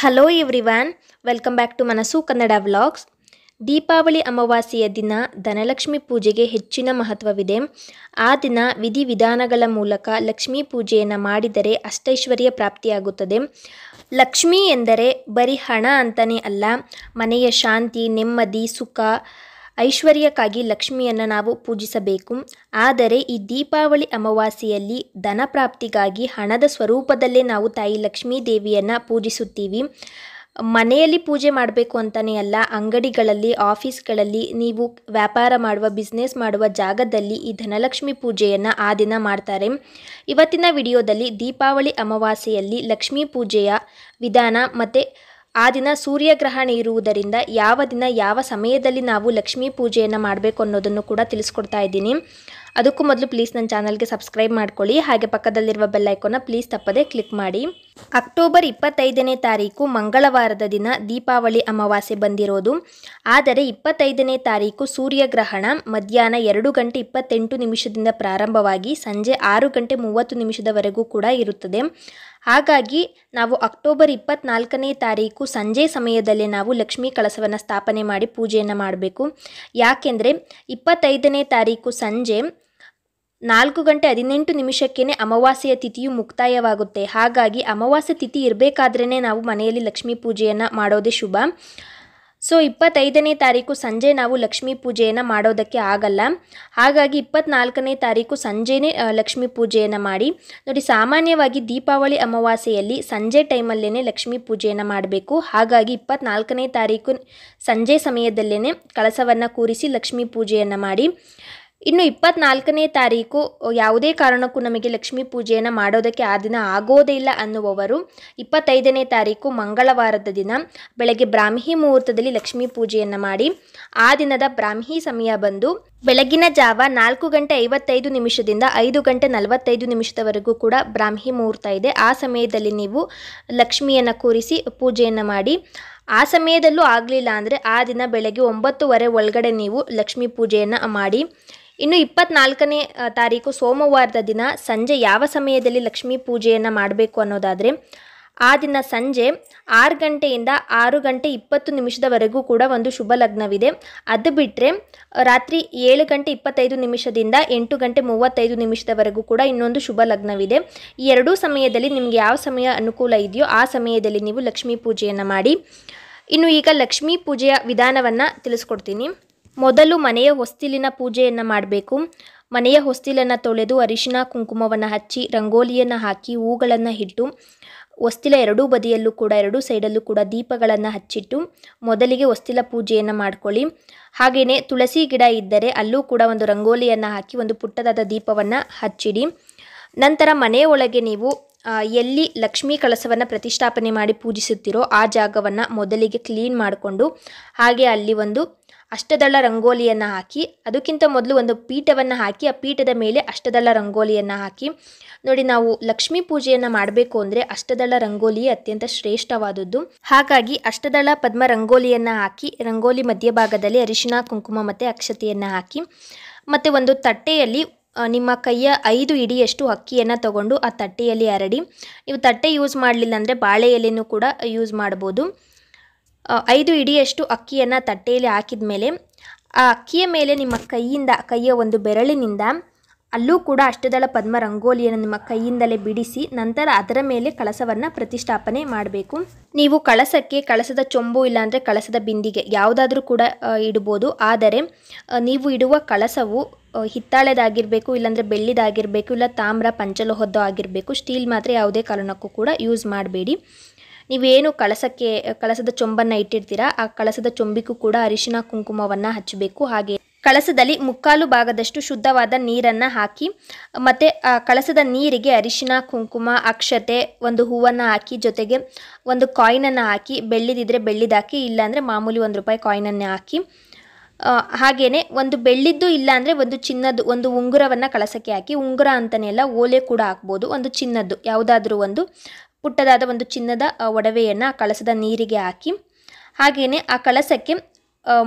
Hello everyone welcome back to Manassu Kannada vlogs Deepavali ಅಮಾವಾಸ್ಯೆಯ ದಿನ ಧನಲಕ್ಷ್ಮಿ ಪೂಜೆಗೆ ಹೆಚ್ಚಿನ ಮಹತ್ವವಿದೆ ಆ ದಿನ ವಿಧಿವಿಧಾನಗಳ ಮೂಲಕ ಲಕ್ಷ್ಮೀ ಪೂಜೆಯನ್ನು ಮಾಡಿದರೆ ಅಷ್ಟೈಶ್ವರ್ಯ ಪ್ರಾಪ್ತಿಯಾಗುತ್ತದೆ ಲಕ್ಷ್ಮಿ ಎಂದರೆ ಬರೀ ಹಣ ಅಂತಲೇ ಅಲ್ಲ ಮನೆಯ ಶಾಂತಿ ನೆಮ್ಮದಿ ಸುಖ ಐಶ್ವರ್ಯಕ್ಕಾಗಿ ಲಕ್ಷ್ಮಿಯನ್ನು ನಾವು ಪೂಜಿಸಬೇಕು. ಆದರೆ ಈ ದೀಪಾವಳಿ ಅಮಾವಾಸ್ಯೆಯಲ್ಲಿ ಧನ ಪ್ರಾಪ್ತಿಗಾಗಿ ಹಣದ ಸ್ವರೂಪದಲ್ಲೇ ನಾವು ತಾಯಿ ಲಕ್ಷ್ಮೀ ದೇವಿಯನ್ನು ಪೂಜಿಸುತ್ತೀವಿ. ಮನೆಯಲ್ಲಿ ಪೂಜೆ ಮಾಡಬೇಕು ಅಂತಲೇ ಅಲ್ಲ, ಅಂಗಡಿಗಳಲ್ಲಿ, ಆಫೀಸ್ಗಳಲ್ಲಿ ನೀವು ವ್ಯಾಪಾರ ಮಾಡುವ, ಬಿಸ್ನೆಸ್ ಮಾಡುವ ಜಾಗದಲ್ಲಿ ಈ ಧನಲಕ್ಷ್ಮಿ ಪೂಜೆಯನ್ನು ಆ ದಿನ ಮಾಡ್ತಾರೆ. ಇವತ್ತಿನ ವಿಡಿಯೋದಲ್ಲಿ ದೀಪಾವಳಿ ಅಮಾವಾಸ್ಯೆಯಲ್ಲಿ ಲಕ್ಷ್ಮೀ ಪೂಜೆಯ ವಿಧಾನ ಮತ್ತು ಆ ದಿನ ಸೂರ್ಯಗ್ರಹಣ ಇರುವುದರಿಂದ ಯಾವ ದಿನ ಯಾವ ಸಮಯದಲ್ಲಿ ನಾವು ಲಕ್ಷ್ಮೀ ಪೂಜೆಯನ್ನು ಮಾಡಬೇಕು ಅನ್ನೋದನ್ನು ಕೂಡ ತಿಳಿಸ್ಕೊಡ್ತಾ ಇದ್ದೀನಿ. ಅದಕ್ಕೂ ಮೊದಲು ಪ್ಲೀಸ್ ನನ್ನ ಚಾನಲ್ಗೆ ಸಬ್ಸ್ಕ್ರೈಬ್ ಮಾಡ್ಕೊಳ್ಳಿ. ಹಾಗೆ ಪಕ್ಕದಲ್ಲಿರುವ ಬೆಲ್ಲೈಕೋನ ಪ್ಲೀಸ್ ತಪ್ಪದೆ ಕ್ಲಿಕ್ ಮಾಡಿ. ಅಕ್ಟೋಬರ್ ಇಪ್ಪತ್ತೈದನೇ ತಾರೀಕು ಮಂಗಳವಾರದ ದಿನ ದೀಪಾವಳಿ ಅಮಾವಾಸ್ಯೆ ಬಂದಿರೋದು. ಆದರೆ ಇಪ್ಪತ್ತೈದನೇ ತಾರೀಕು ಸೂರ್ಯಗ್ರಹಣ ಮಧ್ಯಾಹ್ನ ಎರಡು ಗಂಟೆ ಇಪ್ಪತ್ತೆಂಟು ನಿಮಿಷದಿಂದ ಪ್ರಾರಂಭವಾಗಿ ಸಂಜೆ ಆರು ಗಂಟೆ ಮೂವತ್ತು ನಿಮಿಷದವರೆಗೂ ಕೂಡ ಇರುತ್ತದೆ. ಹಾಗಾಗಿ ನಾವು ಅಕ್ಟೋಬರ್ ಇಪ್ಪತ್ನಾಲ್ಕನೇ ತಾರೀಕು ಸಂಜೆ ಸಮಯದಲ್ಲಿ ನಾವು ಲಕ್ಷ್ಮೀ ಕಳಸವನ್ನು ಸ್ಥಾಪನೆ ಮಾಡಿ ಪೂಜೆಯನ್ನು ಮಾಡಬೇಕು. ಯಾಕೆಂದರೆ ಇಪ್ಪತ್ತೈದನೇ ತಾರೀಕು ಸಂಜೆ ನಾಲ್ಕು ಗಂಟೆ ಹದಿನೆಂಟು ನಿಮಿಷಕ್ಕೇನೆ ಅಮಾವಾಸ್ಯೆಯ ತಿಥಿಯು ಮುಕ್ತಾಯವಾಗುತ್ತೆ. ಹಾಗಾಗಿ ಅಮಾವಾಸ್ಯೆ ತಿಥಿ ಇರಬೇಕಾದ್ರೇ ನಾವು ಮನೆಯಲ್ಲಿ ಲಕ್ಷ್ಮೀ ಪೂಜೆಯನ್ನು ಮಾಡೋದೇ ಶುಭ. ಸೊ, ಇಪ್ಪತ್ತೈದನೇ ತಾರೀಕು ಸಂಜೆ ನಾವು ಲಕ್ಷ್ಮೀ ಪೂಜೆಯನ್ನು ಮಾಡೋದಕ್ಕೆ ಆಗಲ್ಲ. ಹಾಗಾಗಿ ಇಪ್ಪತ್ನಾಲ್ಕನೇ ತಾರೀಕು ಸಂಜೆನೇ ಲಕ್ಷ್ಮೀ ಪೂಜೆಯನ್ನು ಮಾಡಿ. ನೋಡಿ, ಸಾಮಾನ್ಯವಾಗಿ ದೀಪಾವಳಿ ಅಮಾವಾಸ್ಯೆಯಲ್ಲಿ ಸಂಜೆ ಟೈಮಲ್ಲೇ ಲಕ್ಷ್ಮೀ ಪೂಜೆಯನ್ನು ಮಾಡಬೇಕು. ಹಾಗಾಗಿ ಇಪ್ಪತ್ನಾಲ್ಕನೇ ತಾರೀಕು ಸಂಜೆ ಸಮಯದಲ್ಲೇ ಕಳಸವನ್ನು ಕೂರಿಸಿ ಲಕ್ಷ್ಮೀ ಪೂಜೆಯನ್ನು ಮಾಡಿ. ಇನ್ನು ಇಪ್ಪತ್ನಾಲ್ಕನೇ ತಾರೀಕು, ಯಾವುದೇ ಕಾರಣಕ್ಕೂ ನಮಗೆ ಲಕ್ಷ್ಮೀ ಪೂಜೆಯನ್ನು ಮಾಡೋದಕ್ಕೆ ಆ ದಿನ ಆಗೋದೇ ಇಲ್ಲ ಅನ್ನುವವರು, ಇಪ್ಪತ್ತೈದನೇ ತಾರೀಕು ಮಂಗಳವಾರದ ದಿನ ಬೆಳಗ್ಗೆ ಬ್ರಾಹ್ಮಿ ಮುಹೂರ್ತದಲ್ಲಿ ಲಕ್ಷ್ಮೀ ಪೂಜೆಯನ್ನು ಮಾಡಿ, ಆ ದಿನದ ಬ್ರಾಹ್ಮಿ ಸಮಯ ಬಂದು ಬೆಳಗಿನ ಜಾವ ನಾಲ್ಕು ಗಂಟೆ ಐವತ್ತೈದು ನಿಮಿಷದಿಂದ ಐದು ಗಂಟೆ ನಲವತ್ತೈದು ನಿಮಿಷದವರೆಗೂ ಕೂಡ ಬ್ರಾಹ್ಮಿ ಮುಹೂರ್ತ ಇದೆ. ಆ ಸಮಯದಲ್ಲಿ ನೀವು ಲಕ್ಷ್ಮಿಯನ್ನು ಕೂರಿಸಿ ಪೂಜೆಯನ್ನು ಮಾಡಿ, ಆ ಸಮಯದಲ್ಲೂ ಆಗಲಿಲ್ಲ ಅಂದರೆ ಆ ದಿನ ಬೆಳಗ್ಗೆ ಒಂಬತ್ತುವರೆ ಒಳಗಡೆ ನೀವು ಲಕ್ಷ್ಮೀ ಪೂಜೆಯನ್ನು ಮಾಡಿ ಇನ್ನು ಇಪ್ಪತ್ನಾಲ್ಕನೇ ತಾರೀಕು ಸೋಮವಾರದ ದಿನ ಸಂಜೆ ಯಾವ ಸಮಯದಲ್ಲಿ ಲಕ್ಷ್ಮೀ ಪೂಜೆಯನ್ನು ಮಾಡಬೇಕು ಅನ್ನೋದಾದರೆ, ಆ ದಿನ ಸಂಜೆ ಆರು ಗಂಟೆಯಿಂದ ಆರು ಗಂಟೆ ಇಪ್ಪತ್ತು ನಿಮಿಷದವರೆಗೂ ಕೂಡ ಒಂದು ಶುಭ ಲಗ್ನವಿದೆ. ಅದು ಬಿಟ್ಟರೆ ರಾತ್ರಿ ಏಳು ಗಂಟೆ ಇಪ್ಪತ್ತೈದು ನಿಮಿಷದಿಂದ ಎಂಟು ಗಂಟೆ ಮೂವತ್ತೈದು ನಿಮಿಷದವರೆಗೂ ಕೂಡ ಇನ್ನೊಂದು ಶುಭ ಲಗ್ನವಿದೆ. ಈ ಎರಡೂ ಸಮಯದಲ್ಲಿ ನಿಮಗೆ ಯಾವ ಸಮಯ ಅನುಕೂಲ ಇದೆಯೋ ಆ ಸಮಯದಲ್ಲಿ ನೀವು ಲಕ್ಷ್ಮೀ ಪೂಜೆಯನ್ನು ಮಾಡಿ. ಇನ್ನು ಈಗ ಲಕ್ಷ್ಮೀ ಪೂಜೆಯ ವಿಧಾನವನ್ನು ತಿಳಿಸ್ಕೊಡ್ತೀನಿ. ಮೊದಲು ಮನೆಯ ಹೊಸ್ತಿಲಿನ ಪೂಜೆಯನ್ನು ಮಾಡಬೇಕು. ಮನೆಯ ಹೊಸ್ತಿಲನ್ನು ತೊಳೆದು ಅರಿಶಿನ, ಕುಂಕುಮವನ್ನು ಹಚ್ಚಿ ರಂಗೋಲಿಯನ್ನು ಹಾಕಿ ಹೂಗಳನ್ನು ಇಟ್ಟು, ಹೊಸ್ತಿಲ ಎರಡೂ ಬದಿಯಲ್ಲೂ ಕೂಡ, ಎರಡೂ ಸೈಡಲ್ಲೂ ಕೂಡ ದೀಪಗಳನ್ನು ಹಚ್ಚಿಟ್ಟು ಮೊದಲಿಗೆ ಹೊಸ್ತಿಲ ಪೂಜೆಯನ್ನು ಮಾಡ್ಕೊಳ್ಳಿ. ಹಾಗೆಯೇ ತುಳಸಿ ಗಿಡ ಇದ್ದರೆ ಅಲ್ಲೂ ಕೂಡ ಒಂದು ರಂಗೋಲಿಯನ್ನು ಹಾಕಿ ಒಂದು ಪುಟ್ಟದಾದ ದೀಪವನ್ನು ಹಚ್ಚಿಡಿ. ನಂತರ ಮನೆಯ ಒಳಗೆ ನೀವು ಎಲ್ಲಿ ಲಕ್ಷ್ಮೀ ಕಳಸವನ್ನು ಪ್ರತಿಷ್ಠಾಪನೆ ಮಾಡಿ ಪೂಜಿಸುತ್ತೀರೋ ಆ ಜಾಗವನ್ನು ಮೊದಲಿಗೆ ಕ್ಲೀನ್ ಮಾಡಿಕೊಂಡು, ಹಾಗೆ ಅಲ್ಲಿ ಒಂದು ಅಷ್ಟದಳ ರಂಗೋಲಿಯನ್ನು ಹಾಕಿ, ಅದಕ್ಕಿಂತ ಮೊದಲು ಒಂದು ಪೀಠವನ್ನು ಹಾಕಿ, ಆ ಪೀಠದ ಮೇಲೆ ಅಷ್ಟದಳ ರಂಗೋಲಿಯನ್ನು ಹಾಕಿ, ನೋಡಿ ನಾವು ಲಕ್ಷ್ಮೀ ಪೂಜೆಯನ್ನು ಮಾಡಬೇಕು ಅಂದರೆ ಅಷ್ಟದಳ ರಂಗೋಲಿ ಅತ್ಯಂತ ಶ್ರೇಷ್ಠವಾದದ್ದು. ಹಾಗಾಗಿ ಅಷ್ಟದಳ ಪದ್ಮ ರಂಗೋಲಿಯನ್ನು ಹಾಕಿ, ರಂಗೋಲಿ ಮಧ್ಯಭಾಗದಲ್ಲಿ ಅರಿಶಿನ ಕುಂಕುಮ ಮತ್ತು ಅಕ್ಷತೆಯನ್ನು ಹಾಕಿ, ಮತ್ತು ಒಂದು ತಟ್ಟೆಯಲ್ಲಿ ನಿಮ್ಮ ಕೈಯ ಐದು ಇಡಿಯಷ್ಟು ಅಕ್ಕಿಯನ್ನು ತಗೊಂಡು ಆ ತಟ್ಟೆಯಲ್ಲಿ ಹರಡಿ, ನೀವು ತಟ್ಟೆ ಯೂಸ್ ಮಾಡಲಿಲ್ಲ ಅಂದರೆ ಬಾಳೆ ಎಲೆನೂ ಕೂಡ ಯೂಸ್ ಮಾಡ್ಬೋದು. ಐದು ಇಡಿಯಷ್ಟು ಅಕ್ಕಿಯನ್ನು ತಟ್ಟೆಯಲ್ಲಿ ಹಾಕಿದ ಮೇಲೆ ಆ ಅಕ್ಕಿಯ ಮೇಲೆ ನಿಮ್ಮ ಕೈಯಿಂದ, ಕೈಯ ಒಂದು ಬೆರಳಿನಿಂದ ಅಲ್ಲೂ ಕೂಡ ಅಷ್ಟದಳ ಪದ್ಮ ರಂಗೋಲಿಯನ್ನು ನಿಮ್ಮ ಕೈಯಿಂದಲೇ ಬಿಡಿಸಿ ನಂತರ ಅದರ ಮೇಲೆ ಕಳಸವನ್ನು ಪ್ರತಿಷ್ಠಾಪನೆ ಮಾಡಬೇಕು. ನೀವು ಕಳಸಕ್ಕೆ ಕಳಸದ ಚೊಂಬು ಇಲ್ಲಾಂದರೆ ಕಳಸದ ಬಿಂದಿಗೆ ಯಾವುದಾದ್ರೂ ಕೂಡ ಇಡ್ಬೋದು. ಆದರೆ ನೀವು ಇಡುವ ಕಳಸವು ಹಿತ್ತಾಳೆದಾಗಿರಬೇಕು ಇಲ್ಲಾಂದರೆ ಬೆಳ್ಳಿದಾಗಿರಬೇಕು ಇಲ್ಲ ತಾಮ್ರ, ಪಂಚಲೋಹದ್ದು ಆಗಿರಬೇಕು, ಸ್ಟೀಲ್ ಮಾತ್ರ ಯಾವುದೇ ಕಾರಣಕ್ಕೂ ಕೂಡ ಯೂಸ್ ಮಾಡಬೇಡಿ. ನೀವೇನು ಕಳಸಕ್ಕೆ, ಕಳಸದ ಚೊಂಬನ್ನು ಇಟ್ಟಿರ್ತೀರಾ, ಆ ಕಳಸದ ಚೊಂಬಿಗೂ ಕೂಡ ಅರಿಶಿನ ಕುಂಕುಮವನ್ನು ಹಚ್ಚಬೇಕು. ಹಾಗೆ ಕಳಸದಲ್ಲಿ ಮುಕ್ಕಾಲು ಭಾಗದಷ್ಟು ಶುದ್ಧವಾದ ನೀರನ್ನು ಹಾಕಿ, ಮತ್ತು ಕಳಸದ ನೀರಿಗೆ ಅರಿಶಿನ, ಕುಂಕುಮ, ಅಕ್ಷತೆ, ಒಂದು ಹೂವನ್ನು ಹಾಕಿ, ಜೊತೆಗೆ ಒಂದು ಕಾಯಿನನ್ನು ಹಾಕಿ, ಬೆಳ್ಳಿದಿದ್ರೆ ಬೆಳ್ಳಿದಾಕಿ ಇಲ್ಲಾಂದರೆ ಮಾಮೂಲಿ ಒಂದು ರೂಪಾಯಿ ಕಾಯಿನನ್ನೇ ಹಾಕಿ ಹಾಗೆಯೇ ಒಂದು ಬೆಳ್ಳಿದ್ದು ಇಲ್ಲಾಂದರೆ ಒಂದು ಚಿನ್ನದ್ದು, ಒಂದು ಉಂಗುರವನ್ನು ಕಳಸಕ್ಕೆ ಹಾಕಿ, ಉಂಗುರ ಅಂತಲೇ ಅಲ್ಲ, ಓಲೆ ಕೂಡ ಹಾಕ್ಬೋದು, ಒಂದು ಚಿನ್ನದ್ದು, ಯಾವುದಾದ್ರೂ ಒಂದು. ಪುಟ್ಟದಾದ ಒಂದು ಚಿನ್ನದ ಒಡವೆಯನ್ನು ಆ ಕಳಸದ ನೀರಿಗೆ ಹಾಕಿ ಹಾಗೆಯೇ ಆ ಕಳಸಕ್ಕೆ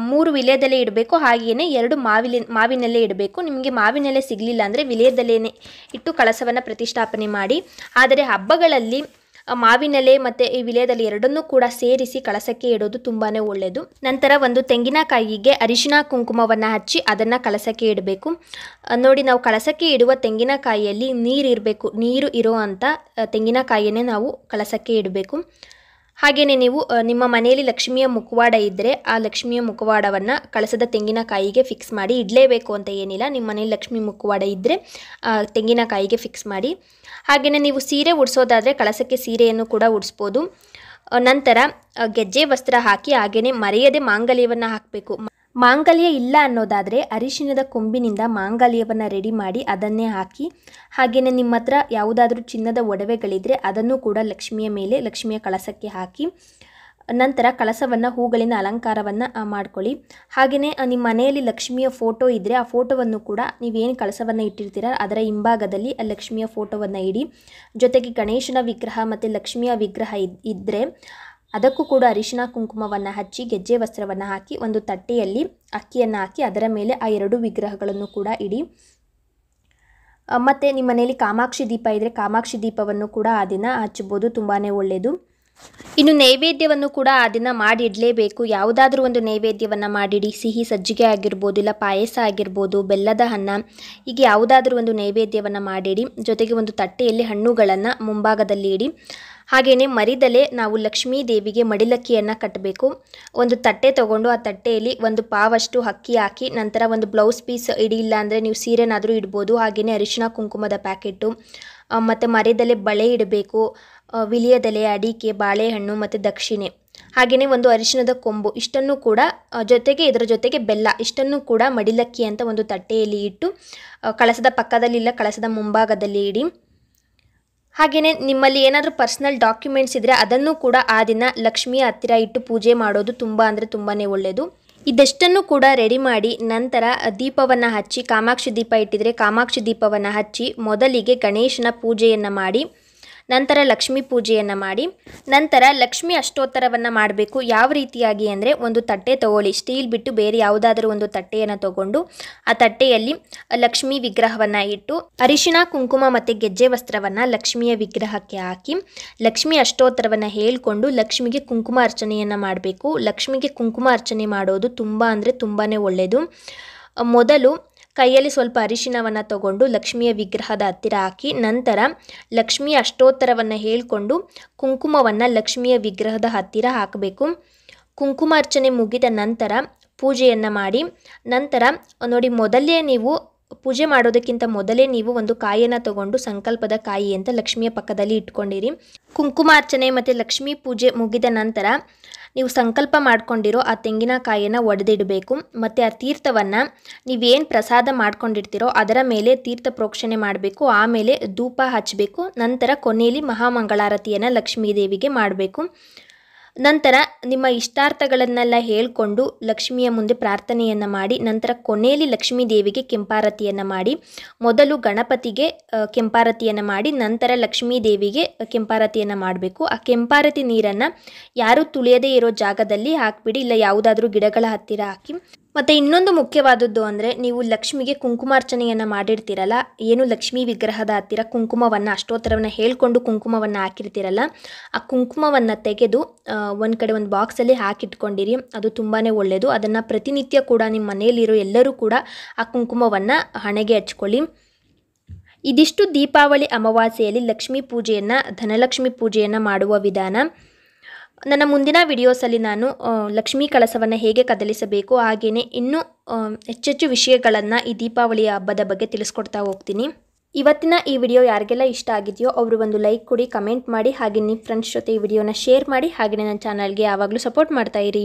ಮೂರು ವಿಲೇದೆಲೆ ಇಡಬೇಕು ಹಾಗೆಯೇ ಎರಡು ಮಾವಿಲೆ, ಮಾವಿನೆಲೆ ಇಡಬೇಕು. ನಿಮಗೆ ಮಾವಿನೆಲೆ ಸಿಗಲಿಲ್ಲ ಅಂದರೆ ವಿಲೇದೆಲೆನೇ ಇಟ್ಟು ಕಳಸವನ್ನು ಪ್ರತಿಷ್ಠಾಪನೆ ಮಾಡಿ. ಆದರೆ ಹಬ್ಬಗಳಲ್ಲಿ ಮಾವಿನೆಲೆ ಮತ್ತು ಈ ವಿಲೇದಲ್ಲಿ ಎರಡನ್ನೂ ಕೂಡ ಸೇರಿಸಿ ಕಳಸಕ್ಕೆ ಇಡೋದು ತುಂಬಾ ಒಳ್ಳೆಯದು ನಂತರ ಒಂದು ತೆಂಗಿನಕಾಯಿಗೆ ಅರಿಶಿನ ಕುಂಕುಮವನ್ನು ಹಚ್ಚಿ ಅದನ್ನು ಕಳಸಕ್ಕೆ ಇಡಬೇಕು. ನೋಡಿ ನಾವು ಕಳಸಕ್ಕೆ ಇಡುವ ತೆಂಗಿನಕಾಯಿಯಲ್ಲಿ ನೀರು ಇರಬೇಕು. ನೀರು ಇರೋ ಅಂಥ ತೆಂಗಿನಕಾಯಿಯನ್ನೇ ನಾವು ಕಳಸಕ್ಕೆ ಇಡಬೇಕು. ಹಾಗೆಯೇ ನೀವು ನಿಮ್ಮ ಮನೆಯಲ್ಲಿ ಲಕ್ಷ್ಮಿಯ ಮುಖವಾಡ ಇದ್ದರೆ ಆ ಲಕ್ಷ್ಮಿಯ ಮುಖವಾಡವನ್ನು ಕಳಸದ ತೆಂಗಿನಕಾಯಿಗೆ ಫಿಕ್ಸ್ ಮಾಡಿ ಇಡಲೇಬೇಕು ಅಂತ ಏನಿಲ್ಲ. ನಿಮ್ಮ ಮನೆಯಲ್ಲಿ ಲಕ್ಷ್ಮಿ ಮುಖವಾಡ ಇದ್ದರೆ ತೆಂಗಿನಕಾಯಿಗೆ ಫಿಕ್ಸ್ ಮಾಡಿ. ಹಾಗೆಯೇ ನೀವು ಸೀರೆ ಉಡಿಸೋದಾದರೆ ಕಳಸಕ್ಕೆ ಸೀರೆಯನ್ನು ಕೂಡ ಉಡಿಸ್ಬೋದು. ನಂತರ ಗೆಜ್ಜೆ ವಸ್ತ್ರ ಹಾಕಿ ಹಾಗೆಯೇ ಮರೆಯದೆ ಮಾಂಗಲ್ಯವನ್ನು ಹಾಕಬೇಕು. ಮಾಂಗಲ್ಯ ಇಲ್ಲ ಅನ್ನೋದಾದರೆ ಅರಿಶಿಣದ ಕೊಂಬಿನಿಂದ ಮಾಂಗಲ್ಯವನ್ನು ರೆಡಿ ಮಾಡಿ ಅದನ್ನೇ ಹಾಕಿ ಹಾಗೆಯೇ ನಿಮ್ಮ ಹತ್ರ ಯಾವುದಾದ್ರೂ ಚಿನ್ನದ ಒಡವೆಗಳಿದ್ದರೆ ಅದನ್ನು ಕೂಡ ಲಕ್ಷ್ಮಿಯ ಮೇಲೆ, ಲಕ್ಷ್ಮಿಯ ಕಳಸಕ್ಕೆ ಹಾಕಿ, ನಂತರ ಕಳಸವನ್ನು, ಹೂಗಳಿಂದ ಅಲಂಕಾರವನ್ನು ಮಾಡ್ಕೊಳ್ಳಿ. ಹಾಗೆಯೇ ನಿಮ್ಮ ಮನೆಯಲ್ಲಿ ಲಕ್ಷ್ಮಿಯ ಫೋಟೋ ಇದ್ದರೆ ಆ ಫೋಟೋವನ್ನು ಕೂಡ ನೀವೇನು ಕಳಸವನ್ನು ಇಟ್ಟಿರ್ತೀರ, ಅದರ ಹಿಂಭಾಗದಲ್ಲಿ ಲಕ್ಷ್ಮಿಯ ಫೋಟೋವನ್ನು ಇಡಿ. ಜೊತೆಗೆ ಗಣೇಶನ ವಿಗ್ರಹ ಮತ್ತು ಲಕ್ಷ್ಮಿಯ ವಿಗ್ರಹ ಇದ್ ಇದ್ದರೆ ಅದಕ್ಕೂ ಕೂಡ ಅರಿಶಿನ ಕುಂಕುಮವನ್ನು ಹಚ್ಚಿ, ಗೆಜ್ಜೆ ವಸ್ತ್ರವನ್ನು ಹಾಕಿ, ಒಂದು ತಟ್ಟೆಯಲ್ಲಿ ಅಕ್ಕಿಯನ್ನು ಹಾಕಿ, ಅದರ ಮೇಲೆ ಆ ಎರಡು ವಿಗ್ರಹಗಳನ್ನು ಕೂಡ ಇಡಿ. ಮತ್ತು ನಿಮ್ಮ ಮನೆಯಲ್ಲಿ ಕಾಮಾಕ್ಷಿ ದೀಪ ಇದ್ದರೆ ಕಾಮಾಕ್ಷಿ ದೀಪವನ್ನು ಕೂಡ ಆ ದಿನ ಹಚ್ಚಬೋದು ತುಂಬಾ ಒಳ್ಳೆಯದು ಇನ್ನು ನೈವೇದ್ಯವನ್ನು ಕೂಡ ಆ ದಿನ ಮಾಡಿ ಇಡಲೇಬೇಕು. ಯಾವುದಾದ್ರೂ ಒಂದು ನೈವೇದ್ಯವನ್ನು ಮಾಡಿಡಿ. ಸಿಹಿ, ಸಜ್ಜಿಗೆ ಆಗಿರ್ಬೋದು, ಇಲ್ಲ ಪಾಯಸ ಆಗಿರ್ಬೋದು, ಬೆಲ್ಲದ ಅನ್ನ, ಹೀಗೆ ಯಾವುದಾದ್ರೂ ಒಂದು ನೈವೇದ್ಯವನ್ನು ಮಾಡಿಡಿ. ಜೊತೆಗೆ ಒಂದು ತಟ್ಟೆಯಲ್ಲಿ ಹಣ್ಣುಗಳನ್ನು ಮುಂಭಾಗದಲ್ಲಿ ಇಡಿ. ಹಾಗೆಯೇ ಮರಿದಲೆ ನಾವು ಲಕ್ಷ್ಮೀ ದೇವಿಗೆ ಮಡಿಲಕ್ಕಿಯನ್ನು ಕಟ್ಟಬೇಕು ಒಂದು ತಟ್ಟೆ ತಗೊಂಡು ಆ ತಟ್ಟೆಯಲ್ಲಿ ಒಂದು ಪಾವಷ್ಟು ಅಕ್ಕಿ ಹಾಕಿ, ನಂತರ ಒಂದು ಬ್ಲೌಸ್ ಪೀಸ್ ಇಡಿ ಇಲ್ಲ ಅಂದರೆ ನೀವು ಸೀರೆನಾದರೂ ಇಡ್ಬೋದು. ಹಾಗೆಯೇ ಅರಿಶಿನ ಕುಂಕುಮದ ಪ್ಯಾಕೆಟು ಮತ್ತು ಮರಿದಲೆ ಬಳೆ ಇಡಬೇಕು ವಿಲಿಯದಲೆ, ಅಡಿಕೆ, ಬಾಳೆಹಣ್ಣು ಮತ್ತು ದಕ್ಷಿಣೆ. ಹಾಗೆಯೇ ಒಂದು ಅರಿಶಿಣದ ಕೊಂಬು, ಇಷ್ಟನ್ನು ಕೂಡ ಜೊತೆಗೆ ಇದರ ಜೊತೆಗೆ ಬೆಲ್ಲ, ಇಷ್ಟನ್ನು ಕೂಡ ಮಡಿಲಕ್ಕಿ ಅಂತ ಒಂದು ತಟ್ಟೆಯಲ್ಲಿ ಇಟ್ಟು ಕಳಸದ ಪಕ್ಕದಲ್ಲಿ ಇಲ್ಲ ಕಳಸದ ಮುಂಭಾಗದಲ್ಲಿ ಇಡಿ. ಹಾಗೆಯೇ ನಿಮ್ಮಲ್ಲಿ ಏನಾದರೂ ಪರ್ಸ್ನಲ್ ಡಾಕ್ಯುಮೆಂಟ್ಸ್ ಇದ್ದರೆ ಅದನ್ನು ಕೂಡ ಆ ದಿನ ಲಕ್ಷ್ಮಿಯ ಹತ್ತಿರ ಇಟ್ಟು ಪೂಜೆ ಮಾಡೋದು ತುಂಬ ಅಂದರೆ ತುಂಬಾ ಒಳ್ಳೆಯದು ಇದೆಷ್ಟನ್ನು ಕೂಡ ರೆಡಿ ಮಾಡಿ ನಂತರ ದೀಪವನ್ನು ಹಚ್ಚಿ ಕಾಮಾಕ್ಷಿ ದೀಪ ಇಟ್ಟಿದ್ರೆ ಕಾಮಾಕ್ಷಿ ದೀಪವನ್ನು ಹಚ್ಚಿ ಮೊದಲಿಗೆ ಗಣೇಶನ ಪೂಜೆಯನ್ನು ಮಾಡಿ ನಂತರ ಲಕ್ಷ್ಮೀ ಪೂಜೆಯನ್ನು ಮಾಡಿ, ನಂತರ ಲಕ್ಷ್ಮಿ ಅಷ್ಟೋತ್ತರವನ್ನು ಮಾಡಬೇಕು. ಯಾವ ರೀತಿಯಾಗಿ ಅಂದರೆ ಒಂದು ತಟ್ಟೆ ತಗೊಳ್ಳಿ. ಸ್ಟೀಲ್ ಬಿಟ್ಟು ಬೇರೆ ಯಾವುದಾದ್ರೂ ಒಂದು ತಟ್ಟೆಯನ್ನು ತಗೊಂಡು, ಆ ತಟ್ಟೆಯಲ್ಲಿ ಲಕ್ಷ್ಮಿ ವಿಗ್ರಹವನ್ನು ಇಟ್ಟು, ಅರಿಶಿಣ, ಕುಂಕುಮ ಮತ್ತು ಗೆಜ್ಜೆ ವಸ್ತ್ರವನ್ನು ಲಕ್ಷ್ಮಿಯ ವಿಗ್ರಹಕ್ಕೆ ಹಾಕಿ, ಲಕ್ಷ್ಮಿ ಅಷ್ಟೋತ್ತರವನ್ನು ಹೇಳಿಕೊಂಡು ಲಕ್ಷ್ಮಿಗೆ ಕುಂಕುಮ ಅರ್ಚನೆಯನ್ನು ಮಾಡಬೇಕು. ಲಕ್ಷ್ಮಿಗೆ ಕುಂಕುಮ ಅರ್ಚನೆ ಮಾಡೋದು ತುಂಬ ಅಂದರೆ ತುಂಬಾ ಒಳ್ಳೆಯದು ಮೊದಲು ಕೈಯಲ್ಲಿ ಸ್ವಲ್ಪ ಅರಿಶಿಣವನ್ನು ತಗೊಂಡು ಲಕ್ಷ್ಮಿಯ ವಿಗ್ರಹದ ಹತ್ತಿರ ಹಾಕಿ, ನಂತರ ಲಕ್ಷ್ಮಿಯ ಅಷ್ಟೋತ್ತರವನ್ನು ಹೇಳಿಕೊಂಡು ಕುಂಕುಮವನ್ನು ಲಕ್ಷ್ಮಿಯ ವಿಗ್ರಹದ ಹತ್ತಿರ ಹಾಕಬೇಕು. ಕುಂಕುಮಾರ್ಚನೆ ಮುಗಿದ ನಂತರ ಪೂಜೆಯನ್ನು ಮಾಡಿ, ನಂತರ ನೋಡಿ ಮೊದಲೇ ನೀವು ಪೂಜೆ ಮಾಡೋದಕ್ಕಿಂತ ಮೊದಲೇ ನೀವು ಒಂದು ಕಾಯಿಯನ್ನು ತಗೊಂಡು ಸಂಕಲ್ಪದ ಕಾಯಿ ಅಂತ ಲಕ್ಷ್ಮಿಯ ಪಕ್ಕದಲ್ಲಿ ಇಟ್ಕೊಂಡಿರಿ. ಕುಂಕುಮಾರ್ಚನೆ ಮತ್ತು ಲಕ್ಷ್ಮಿ ಪೂಜೆ ಮುಗಿದ ನಂತರ ನೀವು ಸಂಕಲ್ಪ ಮಾಡ್ಕೊಂಡಿರೋ ಆ ತೆಂಗಿನಕಾಯಿಯನ್ನು ಒಡೆದಿಡಬೇಕು. ಮತ್ತು ಆ ತೀರ್ಥವನ್ನು ನೀವೇನು ಪ್ರಸಾದ ಮಾಡ್ಕೊಂಡಿರ್ತೀರೋ ಅದರ ಮೇಲೆ ತೀರ್ಥ ಪ್ರೋಕ್ಷಣೆ ಮಾಡಬೇಕು. ಆಮೇಲೆ ಧೂಪ ಹಚ್ಚಬೇಕು ನಂತರ ಕೊನೆಯಲ್ಲಿ ಮಹಾಮಂಗಳಾರತಿಯನ್ನು ಲಕ್ಷ್ಮೀ ದೇವಿಗೆ ಮಾಡಬೇಕು. ನಂತರ ನಿಮ್ಮ ಇಷ್ಟಾರ್ಥಗಳನ್ನೆಲ್ಲ ಹೇಳಿಕೊಂಡು ಲಕ್ಷ್ಮಿಯ ಮುಂದೆ ಪ್ರಾರ್ಥನೆಯನ್ನು ಮಾಡಿ, ನಂತರ ಕೊನೆಯಲ್ಲಿ ಲಕ್ಷ್ಮೀ ದೇವಿಗೆ ಕೆಂಪಾರತಿಯನ್ನು ಮಾಡಿ, ಮೊದಲು ಗಣಪತಿಗೆ ಕೆಂಪಾರತಿಯನ್ನು ಮಾಡಿ, ನಂತರ ಲಕ್ಷ್ಮೀ ದೇವಿಗೆ ಕೆಂಪಾರತಿಯನ್ನು ಮಾಡಬೇಕು. ಆ ಕೆಂಪಾರತಿ ನೀರನ್ನು ಯಾರೂ ತುಳಿಯದೇ ಇರೋ ಜಾಗದಲ್ಲಿ ಹಾಕಿಬಿಡಿ, ಇಲ್ಲ ಯಾವುದಾದ್ರೂ ಗಿಡಗಳ ಹತ್ತಿರ ಹಾಕಿ. ಮತ್ತು ಇನ್ನೊಂದು ಮುಖ್ಯವಾದದ್ದು ಅಂದರೆ ನೀವು ಲಕ್ಷ್ಮಿಗೆ ಕುಂಕುಮಾರ್ಚನೆಯನ್ನು ಮಾಡಿರ್ತೀರಲ್ಲ, ಏನು ಲಕ್ಷ್ಮೀ ವಿಗ್ರಹದ ಹತ್ತಿರ ಕುಂಕುಮವನ್ನು, ಅಷ್ಟೋತ್ತರವನ್ನು ಹೇಳ್ಕೊಂಡು ಕುಂಕುಮವನ್ನು ಹಾಕಿರ್ತೀರಲ್ಲ, ಆ ಕುಂಕುಮವನ್ನು ತೆಗೆದು ಒಂದು ಕಡೆ ಒಂದು ಬಾಕ್ಸಲ್ಲಿ ಹಾಕಿಟ್ಕೊಂಡಿರಿ, ಅದು ತುಂಬಾ ಒಳ್ಳೆಯದು ಅದನ್ನು ಪ್ರತಿನಿತ್ಯ ಕೂಡ ನಿಮ್ಮ ಮನೆಯಲ್ಲಿರೋ ಎಲ್ಲರೂ ಕೂಡ ಆ ಕುಂಕುಮವನ್ನು ಹಣೆಗೆ ಹಚ್ಕೊಳ್ಳಿ. ಇದಿಷ್ಟು ದೀಪಾವಳಿ ಅಮಾವಾಸ್ಯೆಯಲ್ಲಿ ಲಕ್ಷ್ಮೀ ಪೂಜೆಯನ್ನು, ಧನಲಕ್ಷ್ಮಿ ಪೂಜೆಯನ್ನು ಮಾಡುವ ವಿಧಾನ. ನನ್ನ ಮುಂದಿನ ವಿಡಿಯೋಸಲ್ಲಿ ನಾನು ಲಕ್ಷ್ಮೀ ಕಳಸವನ್ನು ಹೇಗೆ ಕದಲಿಸಬೇಕು ಹಾಗೆಯೇ ಇನ್ನೂ ಹೆಚ್ಚೆಚ್ಚು ವಿಷಯಗಳನ್ನು ಈ ದೀಪಾವಳಿಯ ಹಬ್ಬದ ಬಗ್ಗೆ ತಿಳಿಸ್ಕೊಡ್ತಾ ಹೋಗ್ತೀನಿ. ಇವತ್ತಿನ ಈ ವಿಡಿಯೋ ಯಾರಿಗೆಲ್ಲ ಇಷ್ಟ ಆಗಿದೆಯೋ, ಅವರು ಒಂದು ಲೈಕ್ ಕೊಡಿ, ಕಮೆಂಟ್ ಮಾಡಿ, ಹಾಗೆ ನಿಮ್ಮ ಫ್ರೆಂಡ್ಸ್ ಜೊತೆ ಈ ವಿಡಿಯೋನ ಶೇರ್ ಮಾಡಿ ಹಾಗೆಯೇ ನನ್ನ ಚಾನಲ್ಗೆ ಯಾವಾಗಲೂ ಸಪೋರ್ಟ್ ಮಾಡ್ತಾ ಇರಿ.